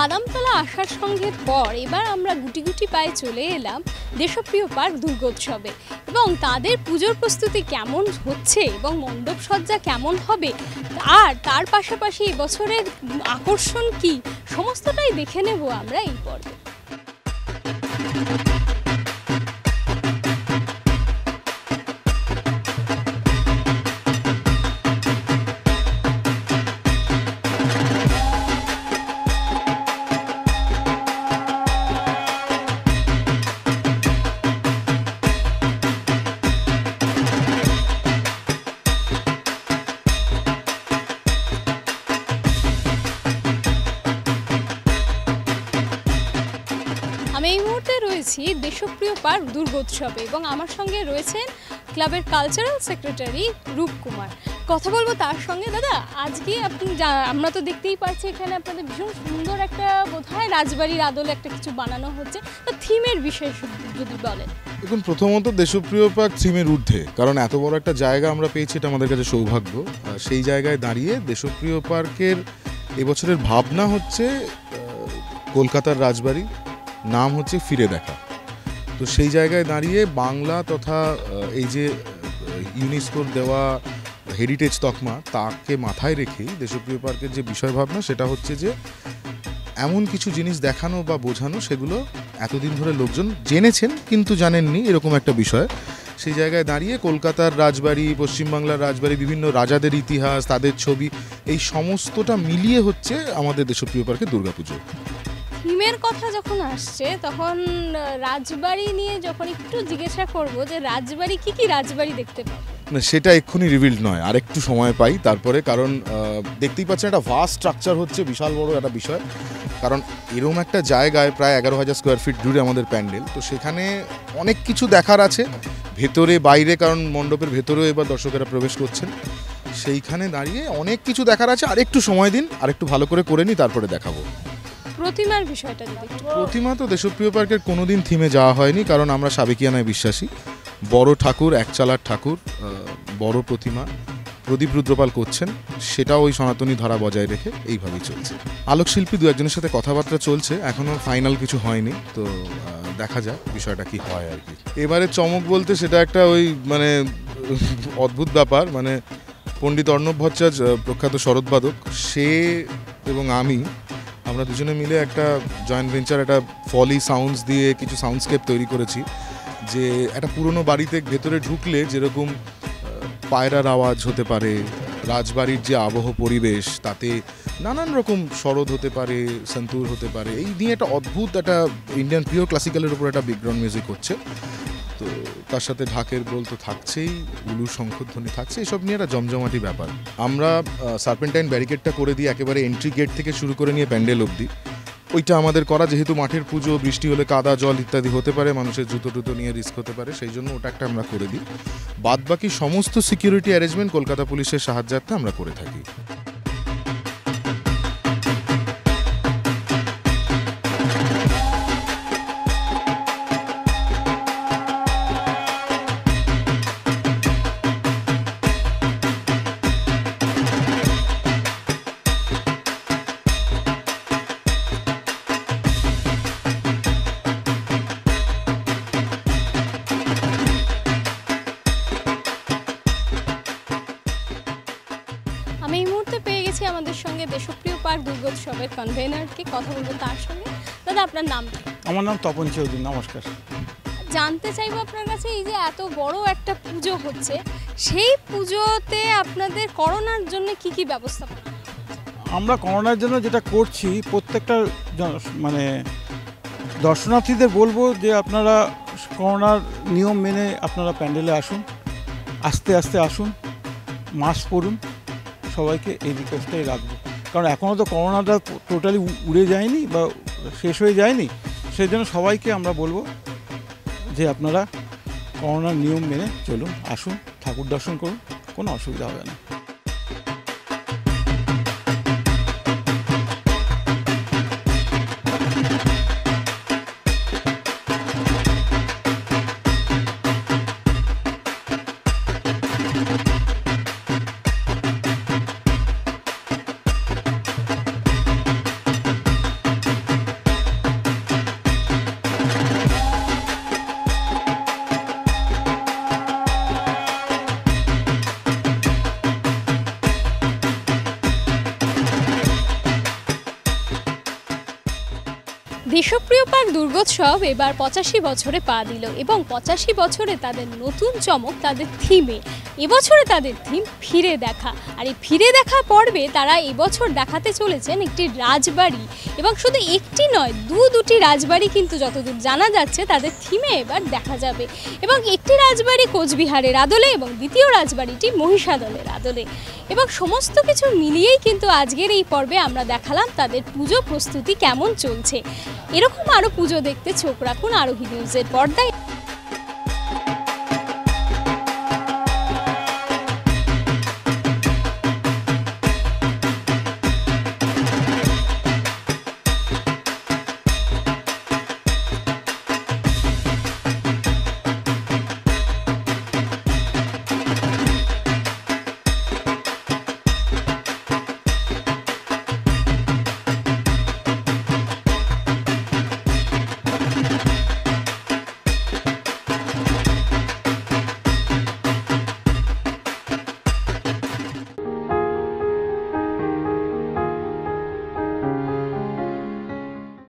বাদামতলা আসার সঙ্গে পর এবার আমরা গুটি গুটি পায়ে চলে এলাম দেশপ্রিয় পার্ক দুর্গোৎসবে। এবং তাদের পুজোর প্রস্তুতি কেমন হচ্ছে এবং মণ্ডপ সজ্জা কেমন হবে, আর তার পাশাপাশি এবছরের আকর্ষণ কি, সমস্তটাই দেখে নেব আমরা এই পর্বে। আমি এই মুহূর্তে রয়েছি দেশপ্রিয় পার্ক দুর্গোৎসবে এবং আমার সঙ্গে রয়েছেন ক্লাবের কালচারাল সেক্রেটারি রূপকুমার কথা বলব তার সঙ্গে। দাদা, আজকে আপনি আমরা তো দেখতেই পাচ্ছি এখানে আপনাদের ভীষণ সুন্দর একটা বোধহয় রাজবাড়ির আদলে একটা কিছু বানানো হচ্ছে। তো থিমের বিষয় যদি বলেন। দেখুন, প্রথমত দেশপ্রিয় পার্ক থিমের ঊর্ধ্বে, কারণ এত বড় একটা জায়গা আমরা পেয়েছি, এটা আমাদের কাছে সৌভাগ্য। সেই জায়গায় দাঁড়িয়ে দেশপ্রিয় পার্কের এবছরের ভাবনা হচ্ছে কলকাতার রাজবাড়ি নাম হচ্ছে ফিরে দেখা। তো সেই জায়গায় দাঁড়িয়ে বাংলা তথা এই যে, ইউনেস্কোর দেওয়া হেরিটেজ তকমা, তাকে মাথায় রেখেই দেশপ্রিয় পার্কের যে বিষয় ভাবনা সেটা হচ্ছে যে, এমন কিছু জিনিস দেখানো বা বোঝানো, সেগুলো এতদিন ধরে লোকজন জেনেছেন কিন্তু জানেননি, এরকম একটা বিষয়। সেই জায়গায় দাঁড়িয়ে কলকাতার রাজবাড়ি, পশ্চিমবাংলার রাজবাড়ি, বিভিন্ন রাজাদের ইতিহাস, তাদের ছবি, এই সমস্তটা মিলিয়ে হচ্ছে আমাদের দেশপ্রিয় পার্কে দুর্গাপুজো। থিমের কথা যখন আসছে, তখন রাজবাড়ি নিয়ে যখন একটু জিজ্ঞাসা করব যে রাজবাড়ি কি কি রাজবাড়ি দেখতে পাবো? না, সেটা এক্ষুনি রিভিল্ড নয়। আর একটু সময় পাই তারপরে, কারণ দেখতেই পাচ্ছেন একটা ভাস্ট স্ট্রাকচার হচ্ছে, বিশাল বড় একটা বিষয়। কারণ এরকম একটা জায়গায় প্রায় এগারো হাজার স্কোয়ার ফিট জুড়ে আমাদের প্যান্ডেল। তো সেখানে অনেক কিছু দেখার আছে, ভেতরে, বাইরে, কারণ মণ্ডপের ভেতরেও এবার দর্শকেরা প্রবেশ করছেন। সেইখানে দাঁড়িয়ে অনেক কিছু দেখার আছে। আর একটু সময় দিন, আর একটু ভালো করে করে নিই, তারপরে দেখাবো। প্রতিমার বিষয়টা যদি প্রতিমা তো দেশপ্রিয় পার্কের কোনোদিন থিমে যাওয়া হয়নি, কারণ আমরা সাবেকিয়ানায় বিশ্বাসী। বড় ঠাকুর, একচালার ঠাকুর বড় প্রতিমা, প্রদীপ রুদ্রপাল করছেন, সেটাও ওই সনাতনী ধারা বজায় রেখে এইভাবেই চলছে। আলোকশিল্পী দু একজনের সাথে কথাবার্তা চলছে, এখনও ফাইনাল কিছু হয়নি, তো দেখা যাক বিষয়টা কি হয় আর কি। এবারে চমক বলতে সেটা একটা ওই মানে অদ্ভুত ব্যাপার মানে পণ্ডিত অর্ণব ভট্টাচার্য প্রখ্যাত শরৎবাদক সে এবং আমি আমরা দুজনে মিলে একটা জয়েন্ট ভেঞ্চার একটা ফলি সাউন্ডস দিয়ে কিছু সাউন্ডস্কেপ তৈরি করেছি, যে একটা পুরনো বাড়িতে ভেতরে ঢুকলে যেরকম পায়রার আওয়াজ হতে পারে, রাজবাড়ির যে আবহ পরিবেশ, তাতে নানান রকম শরৎ হতে পারে, সন্তুর হতে পারে, এই নিয়ে একটা অদ্ভুত একটা ইন্ডিয়ান পিওর ক্লাসিক্যালের উপর একটা ব্যাকগ্রাউন্ড মিউজিক হচ্ছে। তার সাথে ঢাকের গোল তো থাকছেই উলু শঙ্খধ্বনি থাকছে, এসব নিয়ে একটা জমজমাটি ব্যাপার। আমরা সার্পেন্টাইন ব্যারিকেডটা করে দিই একেবারে এন্ট্রি গেট থেকে শুরু করে নিয়ে প্যান্ডেল অবধি। ওইটা আমাদের করা, যেহেতু মাঠের পুজো, বৃষ্টি হলে কাদা, জল ইত্যাদি হতে পারে, মানুষের জুতো টুতো নিয়ে রিস্ক হতে পারে, সেই জন্য ওটা একটা আমরা করে দিই। বাদ বাকি সমস্ত সিকিউরিটি অ্যারেঞ্জমেন্ট কলকাতা পুলিশের সাহায্যার্থে আমরা করে থাকি। আমি এই মুহূর্তে পেয়ে গেছি আমাদের সঙ্গে দেশপ্রিয় পার্ক দুর্গোৎসবের কনভেনারকে কথা বলব তার সঙ্গে। দাদা আপনার নাম আমার নাম তপন চৌধুরী নমস্কার। জানতে চাইব আপনার কাছে এই যে এত বড় একটা পুজো হচ্ছে সেই পুজোতে আপনাদের করোনার জন্য কি কি ব্যবস্থা আমরা করোনার জন্য যেটা করছি প্রত্যেকটা মানে দর্শনার্থীদের বলব যে আপনারা করোনার নিয়ম মেনে আপনারা প্যান্ডেলে আসুন আস্তে আস্তে আসুন মাস্ক পরুন। সবাইকে এই রিকোয়েস্টটাই রাখব। কারণ এখনও তো করোনাটা টোটালি উড়ে যায়নি বা শেষ হয়ে যায়নি। সেই জন্য সবাইকে আমরা বলব যে আপনারা করোনার নিয়ম মেনে চলুন, আসুন, ঠাকুর দর্শন করুন, কোনো অসুবিধা হবে না। দেশপ্রিয় পার্ক দুর্গোৎসব এবার পঁচাশি বছরে পা দিল এবং পঁচাশি বছরে তাদের নতুন চমক, তাদের থিমে এবছরে তাদের থিম ফিরে দেখা। আর এই ফিরে দেখা পর্বে তারা এবছর দেখাতে চলেছেন একটি রাজবাড়ি। এবং শুধু একটি নয়, দু দুটি রাজবাড়ি কিন্তু যতদূর জানা যাচ্ছে তাদের থিমে এবার দেখা যাবে। এবং একটি রাজবাড়ি কোচবিহারের আদলে এবং দ্বিতীয় রাজবাড়িটি মহিষাদলের আদলে। এবং সমস্ত কিছু মিলিয়েই কিন্তু আজকের এই পর্বে আমরা দেখালাম তাদের পুজো প্রস্তুতি কেমন চলছে। এরকম আরও পুজো দেখতে চোখ রাখুন আরোহী নিউজের পর্দায়